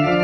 Bye.